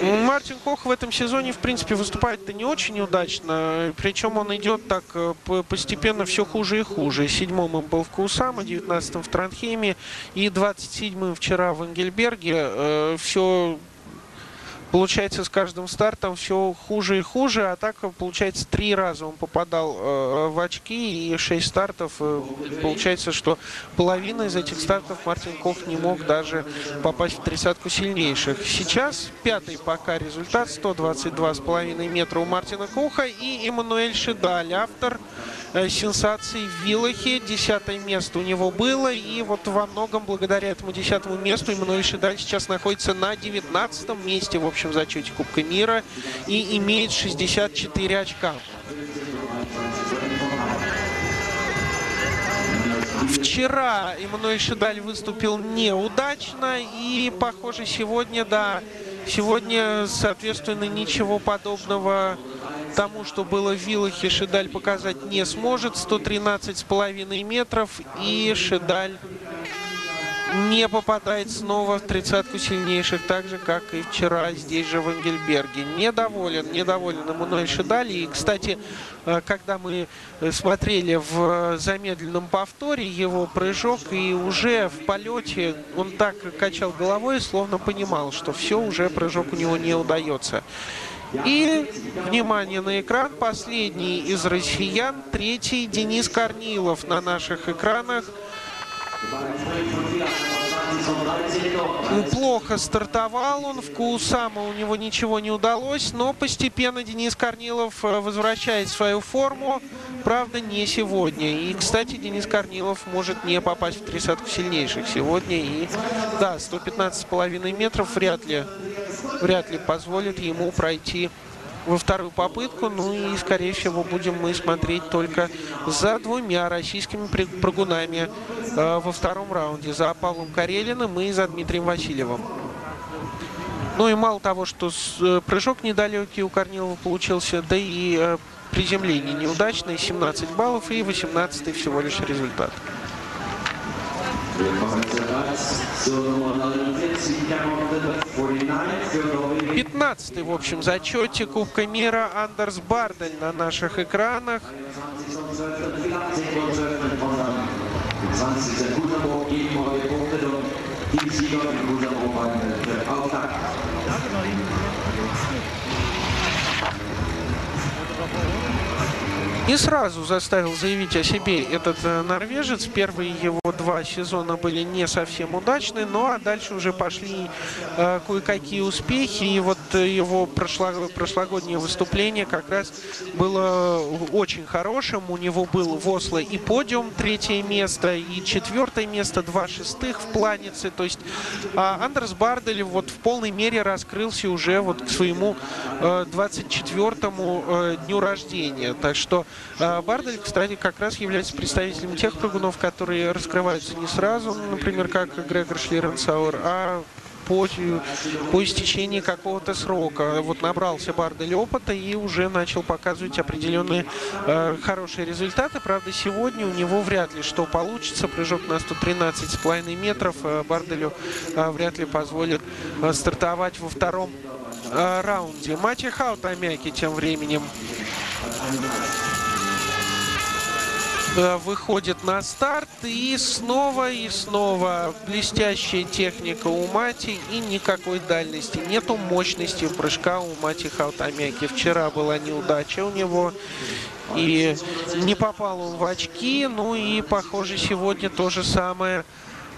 Мартин Кох в этом сезоне, в принципе, выступает-то не очень удачно. Причем он идет так постепенно все хуже и хуже. Седьмым он был в Каусама, девятнадцатым в Транхейме и двадцать седьмым вчера в Энгельберге. Все получается с каждым стартом все хуже и хуже. А так, получается, три раза он попадал э, в очки и шесть стартов. Э, получается, что половина из этих стартов Мартин Кох не мог даже попасть в тридцатку сильнейших. Сейчас пятый пока результат. 122,5 метра у Мартина Коха и Эммануэль Шидаль, автор Э, сенсаций в Виллахе. Десятое место у него было. И вот во многом благодаря этому десятому месту Эммануэль Шидаль сейчас находится на девятнадцатом месте в общем зачете Кубка мира и имеет 64 очка. Вчера Эммануэль Шидаль выступил неудачно и, похоже, сегодня, да, сегодня, соответственно, ничего подобного тому, что было в Виллахе, Шедаль показать не сможет. 113,5 метров. И Шедаль не попадает снова в тридцатку сильнейших, так же, как и вчера здесь же в Энгельберге. Недоволен, недоволен Эммануэль Шидали. И, кстати, э, когда мы смотрели в замедленном повторе его прыжок, и уже в полете он так качал головой, словно понимал, что все, уже прыжок у него не удается. И, внимание на экран, последний из россиян, третий Денис Корнилов на наших экранах. Плохо стартовал он, в Куусама у него ничего не удалось, но постепенно Денис Корнилов э, возвращает свою форму, правда не сегодня. И, кстати, Денис Корнилов может не попасть в тридцатку сильнейших сегодня. И да, 115,5 метров вряд ли, вряд ли позволит ему пройти во вторую попытку. Ну и, скорее всего, будем мы смотреть только за двумя российскими прыгунами э, во втором раунде. За Павлом Карелиным и за Дмитрием Васильевым. Ну и мало того, что э, прыжок недалекий у Корнилова получился, да и э, приземление неудачное, 17 баллов и 18 всего лишь результат. 15 в общем зачете Кубка мира Андерс Бардель на наших экранах. 20 guter Не сразу заставил заявить о себе этот э, норвежец. Первые его два сезона были не совсем удачные, ну а дальше уже пошли э, кое-какие успехи. И вот его прошло, прошлогоднее выступление как раз было очень хорошим. У него был в Осло и подиум, третье место, и четвертое место, два шестых в планице. То есть э, Андерс Бардель вот в полной мере раскрылся уже вот к своему э, 24-му э, дню рождения. Так что а Бардель, кстати, как раз является представителем тех прыгунов, которые раскрываются не сразу, например, как Грегор Шлиренсауэр, а по, по истечении какого-то срока. Вот набрался Бардель опыта и уже начал показывать определенные э, хорошие результаты. Правда, сегодня у него вряд ли что получится. Прыжок на 113,5 метров э, Барделю э, вряд ли позволит э, стартовать во втором э, раунде. Мати Хаутамяки тем временем выходит на старт и снова и снова блестящая техника у Мати и никакой дальности. Нету мощности прыжка у Мати Хаутамяки. Вчера была неудача у него и не попал он в очки. Ну и похоже сегодня то же самое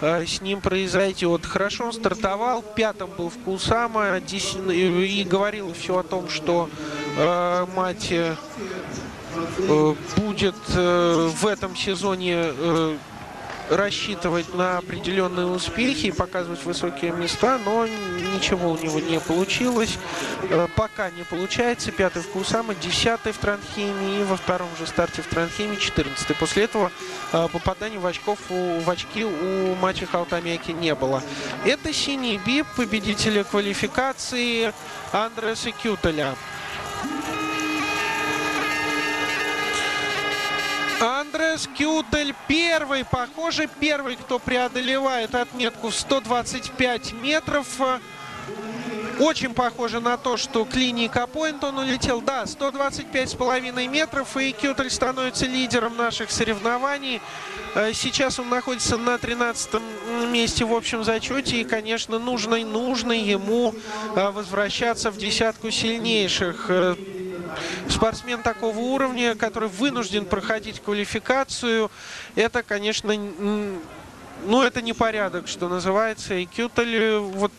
э, с ним произойдет. Хорошо он стартовал, пятым был в Кулсама и говорил все о том, что э, мать Э, будет э, в этом сезоне э, рассчитывать на определенные успехи и показывать высокие места, но ничего у него не получилось. Пока не получается. Пятый в Кусама, десятый в Транхиме и во втором же старте в Транхиме четырнадцатый. После этого попаданий в, очков у, в очки у матча Халтамяки не было. Это синий бип, победителя квалификации Андреса Кютеля. Андрес Кютель первый, похоже, первый, кто преодолевает отметку в 125 метров. Очень похоже на то, что к линии Капоинт он улетел. Да, 125,5 метров, и Кютель становится лидером наших соревнований. Э, сейчас он находится на 13 месте в общем зачете, и, конечно, нужно, нужно ему э, возвращаться в десятку сильнейших. Спортсмен такого уровня, который вынужден проходить квалификацию, это, конечно, ну, это не порядок, что называется. И Кютель э, вот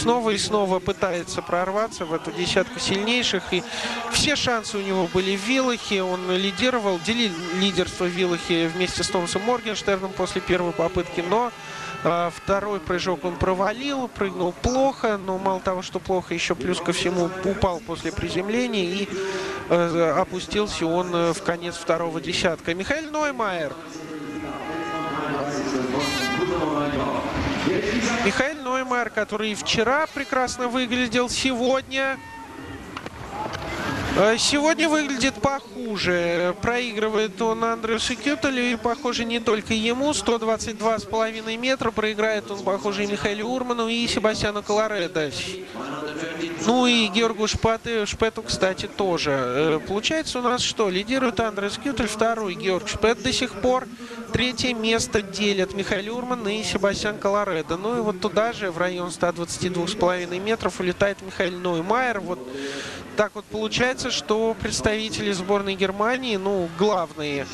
снова и снова пытается прорваться в эту десятку сильнейших. И все шансы у него были в Виллахе. Он лидировал, делил лидерство Виллахе вместе с Томасом Моргенштерном после первой попытки. Но а, второй прыжок он провалил, прыгнул плохо, но мало того, что плохо, еще плюс ко всему упал после приземления и э, опустился он э, в конец второго десятка. Михаил Ноймайер. Михаил Ноймайер, который вчера прекрасно выглядел, сегодня сегодня выглядит похуже. Проигрывает он Андрюсу Кютелю и, похоже, не только ему. 122,5 метра. Проиграет он, похоже, и Михаилу Урману, и Себастьяну Колоредо. Ну и Георгу Шпаты, Шпету, кстати, тоже. Э, получается у нас что? Лидирует Андрес Кютель, второй Георг Шпет до сих пор. Третье место делят Михаил Урман и Себастьян Колоредо. Ну и вот туда же, в район 122,5 метров, улетает Михаил Ноймайер. Вот так вот получается, что представители сборной Германии, ну, главные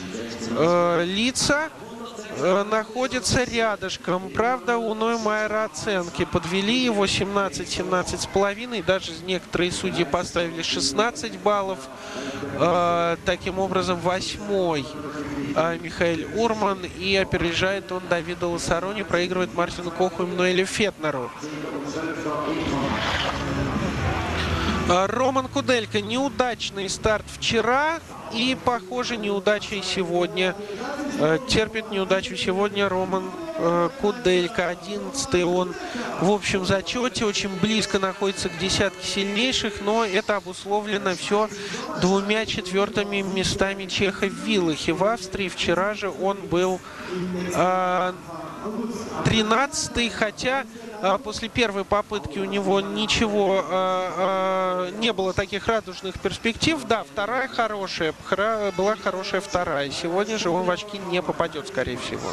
э, лица, э, находятся рядышком. Правда, у Ноймайера оценки подвели его 17-17 с половиной. Даже некоторые судьи поставили 16 баллов. Э, таким образом, восьмой э, Михаил Урман. И опережает он Давида Лосарони, проигрывает Мартину Коху и Мнуэлю Фетнеру. А, Роман Куделька. Неудачный старт вчера и, похоже, неудача и сегодня. Э, терпит неудачу сегодня Роман э, Куделька. 11 он в общем зачете. Очень близко находится к десятке сильнейших, но это обусловлено все двумя четвертыми местами Чеха в Виллахе. В Австрии вчера же он был 13 хотя а, после первой попытки у него ничего а, а, не было таких радужных перспектив. Да, вторая хорошая, была хорошая вторая. Сегодня же он в очки не попадет, скорее всего.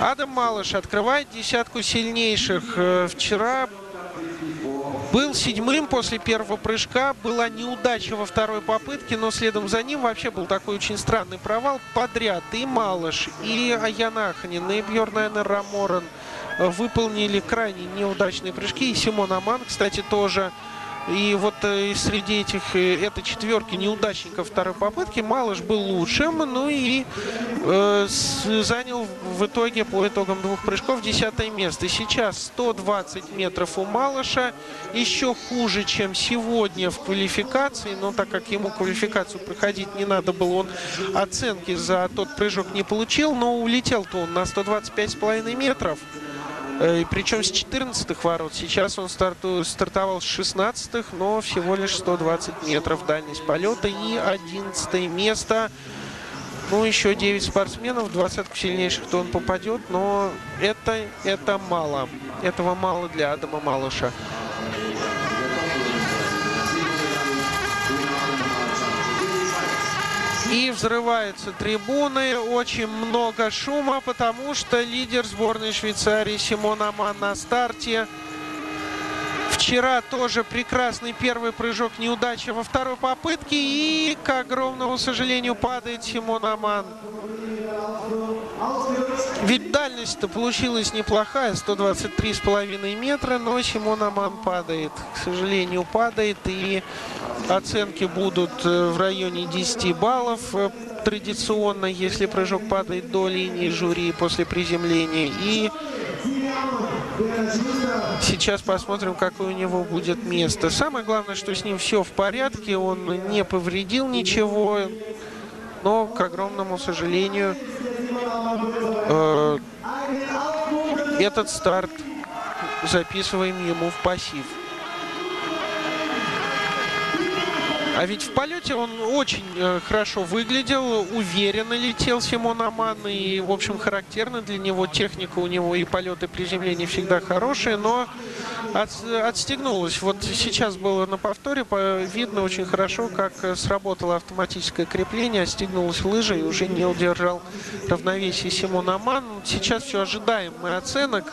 Адам Малыш открывает десятку сильнейших. Э, вчера был седьмым после первого прыжка. Была неудача во второй попытке, но следом за ним вообще был такой очень странный провал. Подряд и Малыш, и Аянаханин, и Бьерн Раморен выполнили крайне неудачные прыжки. И Симон Аман, кстати, тоже и вот э, среди этих, э, этой четверки неудачников второй попытки Малыш был лучшим, ну и э, занял в итоге по итогам двух прыжков десятое место. Сейчас 120 метров у Малыша, еще хуже, чем сегодня в квалификации, но так как ему квалификацию проходить не надо было, он оценки за тот прыжок не получил, но улетел-то он на 125,5 метров. Э, и причем с 14 ворот. Сейчас он старту, стартовал с 16 но всего лишь 120 метров дальность полета. И 11 место. Ну, еще 9 спортсменов, 20 сильнейших, кто он попадет. Но это, это мало. Этого мало для Адама Малыша. И взрываются трибуны, очень много шума, потому что лидер сборной Швейцарии Симон Аман на старте. Вчера тоже прекрасный первый прыжок неудачи во второй попытке. И, к огромному сожалению, падает Симон Аман. Ведь дальность-то получилась неплохая, 123,5 метра, но Симон Аман падает. К сожалению, падает. И оценки будут э, в районе 10 баллов традиционно, если прыжок падает до линии жюри после приземления. И сейчас посмотрим, какое у него будет место. Самое главное, что с ним все в порядке, он не повредил ничего, но, к огромному сожалению, э, этот старт записываем ему в пассив. А ведь в полете он очень э, хорошо выглядел, уверенно летел Симон Аман. И, в общем, характерно для него. Техника у него и полеты приземления всегда хорошие, но от, отстегнулась. Вот сейчас было на повторе, видно очень хорошо, как сработало автоматическое крепление, отстегнулась лыжа и уже не удержал равновесие Симон Аман. Сейчас все ожидаем мы оценок.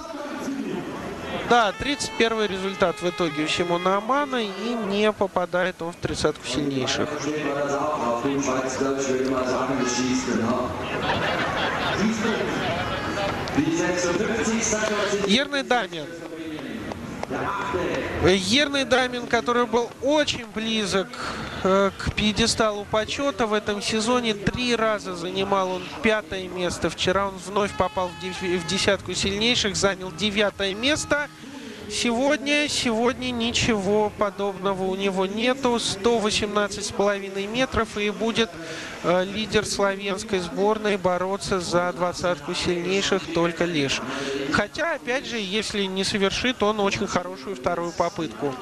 Да, 31 результат в итоге у Симона Амана и не попадает он в тридцатку сильнейших. Ерный Дамин. Ерный Дамин, который был очень близок к пьедесталу почета в этом сезоне. Три раза занимал он пятое место. Вчера он вновь попал в десятку сильнейших, занял девятое место. сегодня, сегодня ничего подобного у него нету. 118,5 метров и будет э, лидер славянской сборной бороться за двадцатку сильнейших только лишь. Хотя, опять же, если не совершит он очень хорошую вторую попытку.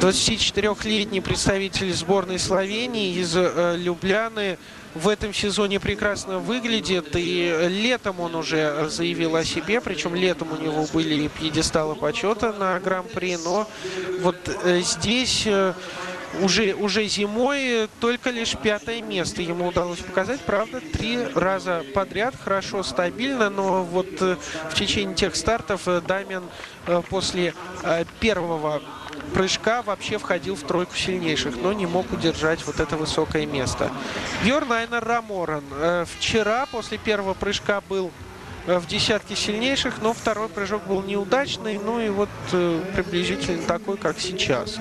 24-летний представитель сборной Словении из э, Любляны в этом сезоне прекрасно выглядит. И летом он уже заявил о себе. Причем летом у него были пьедесталы почета на Гран-при. Но вот э, здесь... Э, уже, уже зимой только лишь пятое место ему удалось показать. Правда, три раза подряд, хорошо, стабильно, но вот в течение тех стартов Дамин после первого прыжка вообще входил в тройку сильнейших, но не мог удержать вот это высокое место. Бьорн Айнер Раморан вчера после первого прыжка был в десятке сильнейших, но второй прыжок был неудачный, ну и вот приблизительно такой, как сейчас.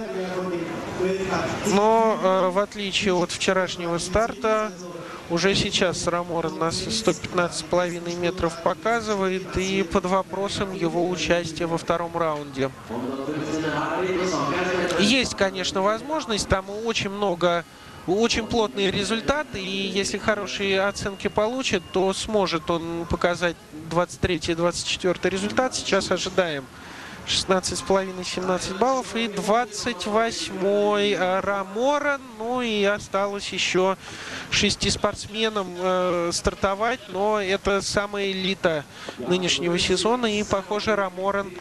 Но э, в отличие от вчерашнего старта, уже сейчас Рамор нас 115,5 метров показывает и под вопросом его участие во втором раунде. Есть, конечно, возможность, там очень много очень плотные результаты, и если хорошие оценки получит, то сможет он показать 23-24 результат. Сейчас ожидаем 16,5-17 баллов. И 28-й э, Рамора. Ну и осталось еще шести спортсменам э, стартовать. Но это самая элита нынешнего сезона. И, похоже, Раморан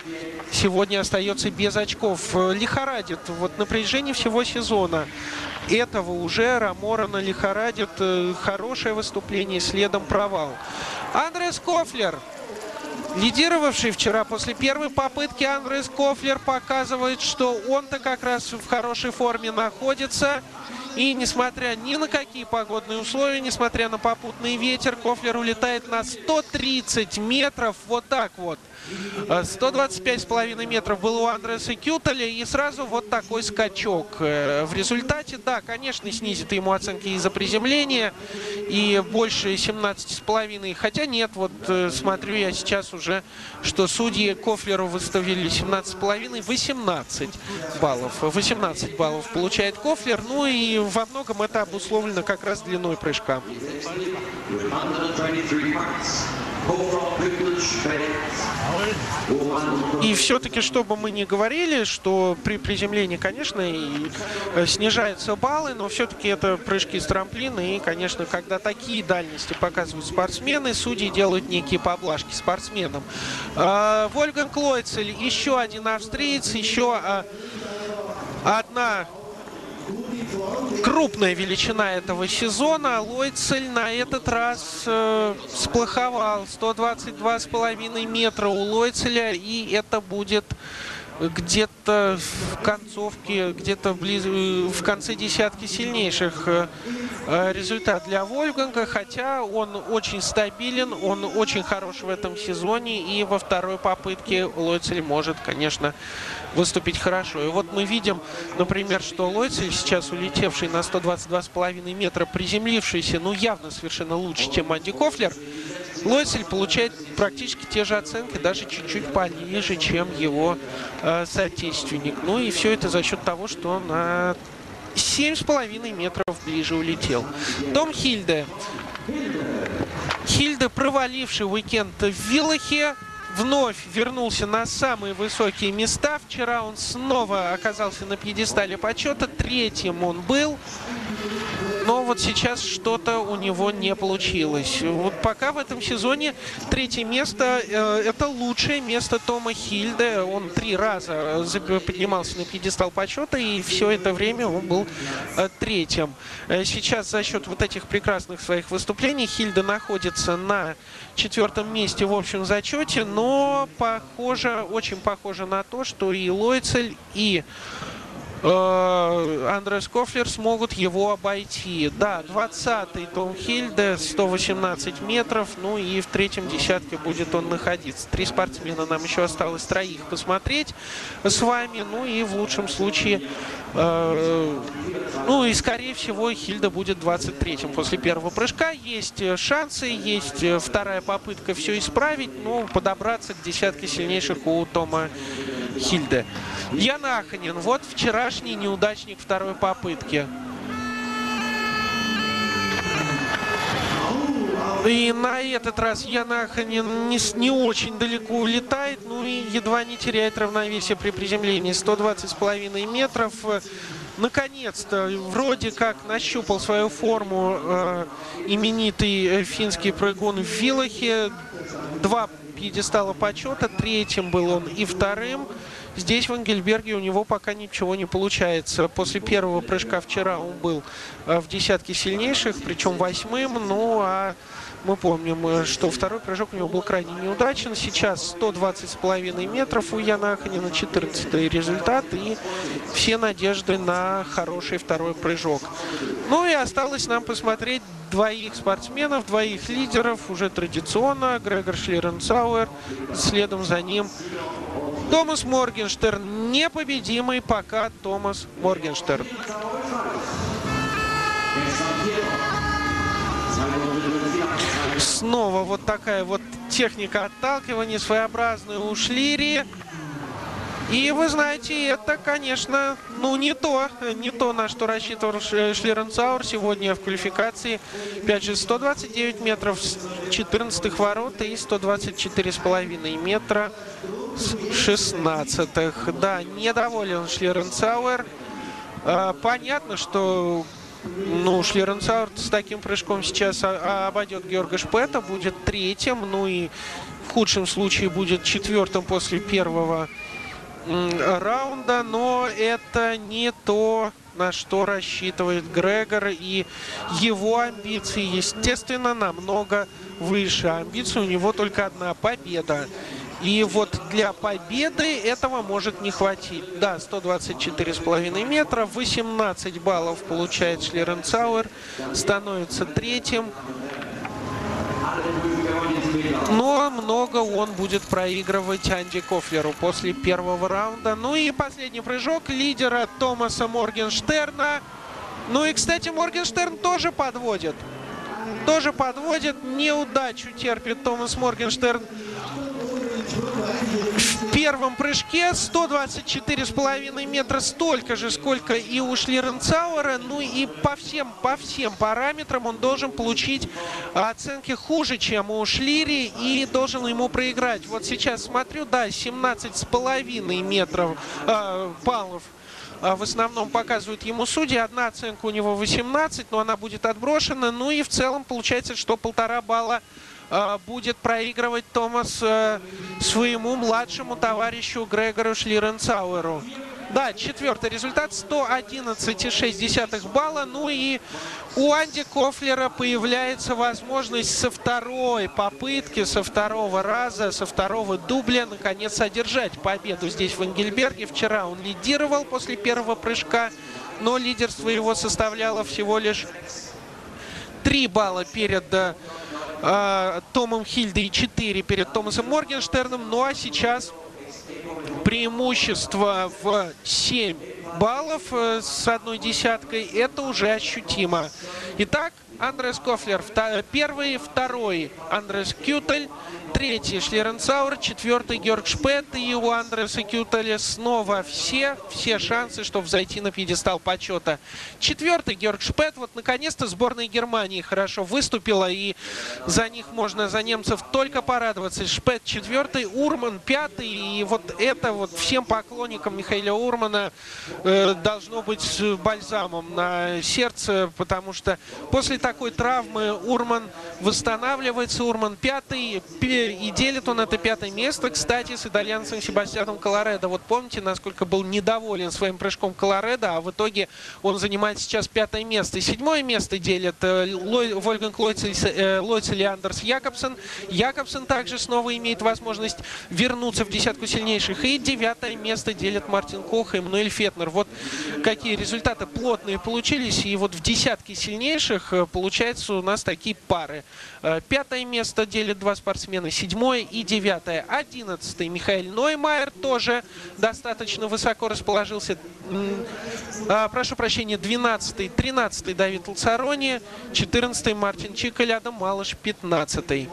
сегодня остается без очков. Лихорадит. Вот напряжение всего сезона. Этого уже Раморана лихорадит. Э, хорошее выступление, следом провал. Андрес Кофлер Лидировавший вчера после первой попытки Андрес Кофлер показывает, что он-то как раз в хорошей форме находится. И несмотря ни на какие погодные условия, несмотря на попутный ветер, Кофлер улетает на 130 метров вот так вот. 125,5 э, метров был у Андреса Кютеля и сразу вот такой скачок. Э, в результате, да, конечно, снизит ему оценки из-за приземления и больше 17,5. Хотя нет, вот э, смотрю я сейчас уже, что судьи Кофлеру выставили 17,5, 18 баллов. 18 баллов получает Кофлер, ну и во многом это обусловлено как раз длиной прыжка. И все-таки, чтобы мы не говорили, что при приземлении, конечно, и э, снижаются баллы, но все-таки это прыжки с трамплина. И, конечно, когда такие дальности показывают спортсмены, судьи делают некие поблажки спортсменам. А, Вольган Клойцель, еще один австриец, еще а, одна крупная величина этого сезона. Лойцель на этот раз э, сплоховал. 122,5 метра у Лойцеля. И это будет где-то в концовке, где-то близ... в конце десятки сильнейших э, э, результат для Вольфганга, хотя он очень стабилен, он очень хорош в этом сезоне, и во второй попытке Лойцель может, конечно, выступить хорошо. И вот мы видим, например, что Лойцель, сейчас улетевший на 122,5 метра, приземлившийся, ну, явно совершенно лучше, чем Анди Кофлер, Лойцель получает практически те же оценки, даже чуть-чуть пониже, чем его э, соотечественник. Ну и все это за счет того, что он на 7,5 метров ближе улетел. Том Хильде. Хильде, проваливший уикенд в Виллахе, вновь вернулся на самые высокие места. Вчера он снова оказался на пьедестале почета. Третьим он был но вот сейчас что-то у него не получилось. Вот пока в этом сезоне третье место э, это лучшее место Тома Хильда. Он три раза поднимался на пьедестал почета, и все это время он был э, третьим. Э, сейчас за счет вот этих прекрасных своих выступлений Хильда находится на четвертом месте в общем зачете, но похоже, очень похоже на то, что и Лойцель, и э, Андрес Кофлер смогут его обойти. Да, 20-й Том Хильде, 118 метров, ну и в третьем десятке будет он находиться. Три спортсмена нам еще осталось троих посмотреть с вами, ну и в лучшем случае, э, ну и скорее всего Хильда будет 23-м после первого прыжка. Есть шансы, есть вторая попытка все исправить, ну подобраться к десятке сильнейших у Тома Хильде. Ян Аханин, вот вчерашний неудачник второй попытки. И на этот раз Ян Аханин не, не очень далеко улетает, ну и едва не теряет равновесие при приземлении. 120,5 метров. Наконец-то, вроде как нащупал свою форму э, именитый э, финский прыгун в Вилахе. Два пьедестала почета, третьим был он и вторым. Здесь в Ангельберге у него пока ничего не получается. После первого прыжка вчера он был э, в десятке сильнейших, причем восьмым. Ну а мы помним, э, что второй прыжок у него был крайне неудачен. Сейчас 120,5 метров у Яна Аханина, 14 результат. И все надежды на хороший второй прыжок. Ну и осталось нам посмотреть двоих спортсменов, двоих лидеров, уже традиционно. Грегор Шлеренцауэр, следом за ним Томас Моргенштерн. Непобедимый пока Томас Моргенштерн. Снова вот такая вот техника отталкивания своеобразная у Шлири. И вы знаете, это, конечно, ну не то, не то, на что рассчитывал Шлеренцаур сегодня в квалификации. Опять же, 129 метров с 14 ворот и 124,5 метра с 16-х. Да, недоволен Шлеренцауэр. А, понятно, что ну, Шлеренцауэр с таким прыжком сейчас обойдет Георга Шпета, будет третьим, ну и в худшем случае будет четвертым после первого раунда, но это не то, на что рассчитывает Грегор, и его амбиции, естественно, намного выше. Амбиция у него только одна – победа. И вот для победы этого может не хватить. Да, 124,5 метра, 18 баллов получает Шлеренцауэр, становится третьим. Но много он будет проигрывать Анди Кофлеру после первого раунда. Ну и последний прыжок лидера Томаса Моргенштерна. Ну и, кстати, Моргенштерн тоже подводит. Тоже подводит. Неудачу терпит Томас Моргенштерн в первом прыжке 124,5 метра, столько же, сколько и у Шлеренцауэра. Ну и по всем, по всем параметрам он должен получить оценки хуже, чем у Шлири, и должен ему проиграть. Вот сейчас смотрю, да, 17,5 метров э, баллов в основном показывают ему судьи. Одна оценка у него 18, но она будет отброшена. Ну и в целом получается, что полтора балла будет проигрывать Томас э, своему младшему товарищу Грегору Шлиренцауэру. Да, четвертый результат 111,6 балла. Ну и у Анди Кофлера появляется возможность со второй попытки, со второго раза, со второго дубля наконец одержать победу здесь в Ангельберге. Вчера он лидировал после первого прыжка, но лидерство его составляло всего лишь 3 балла перед э, Томом Хильдой 4 перед Томасом Моргенштерном. Ну а сейчас преимущество в 7 баллов э, с одной десяткой. Это уже ощутимо. Итак, Андрес Кофлер первый, второй Андрес Кютель, третий Шлеренцауэр, четвертый Георг Шпет. И у Андреса Кютеля снова все, все шансы, чтобы зайти на пьедестал почета. Четвертый Георг Шпет. Вот наконец-то сборная Германии хорошо выступила. И за них можно, за немцев только порадоваться. Шпет четвертый, Урман пятый. И вот это вот всем поклонникам Михаила Урмана э, должно быть бальзамом на сердце. Потому что после такой травмы Урман восстанавливается. Урман пятый И делит он это пятое место, кстати, с итальянцем Себастьяном Колоредо. Вот помните, насколько был недоволен своим прыжком Колоредо, а в итоге он занимает сейчас пятое место. И седьмое место делит э, Лойцель, э, Лойцель и Андерс Якобсен. Якобсен также снова имеет возможность вернуться в десятку сильнейших. И девятое место делит Мартин Кох и Эммануэль Фетнер. Вот какие результаты плотные получились. И вот в десятке сильнейших э, получается у нас такие пары. Э, пятое место делит два спортсмена, седьмое и девятое. Одиннадцатый Михаил Ноймайер тоже достаточно высоко расположился. А, прошу прощения, двенадцатый, тринадцатый Давид Лцарони, четырнадцатый Мартин Чикаль, Адам Малыш, пятнадцатый.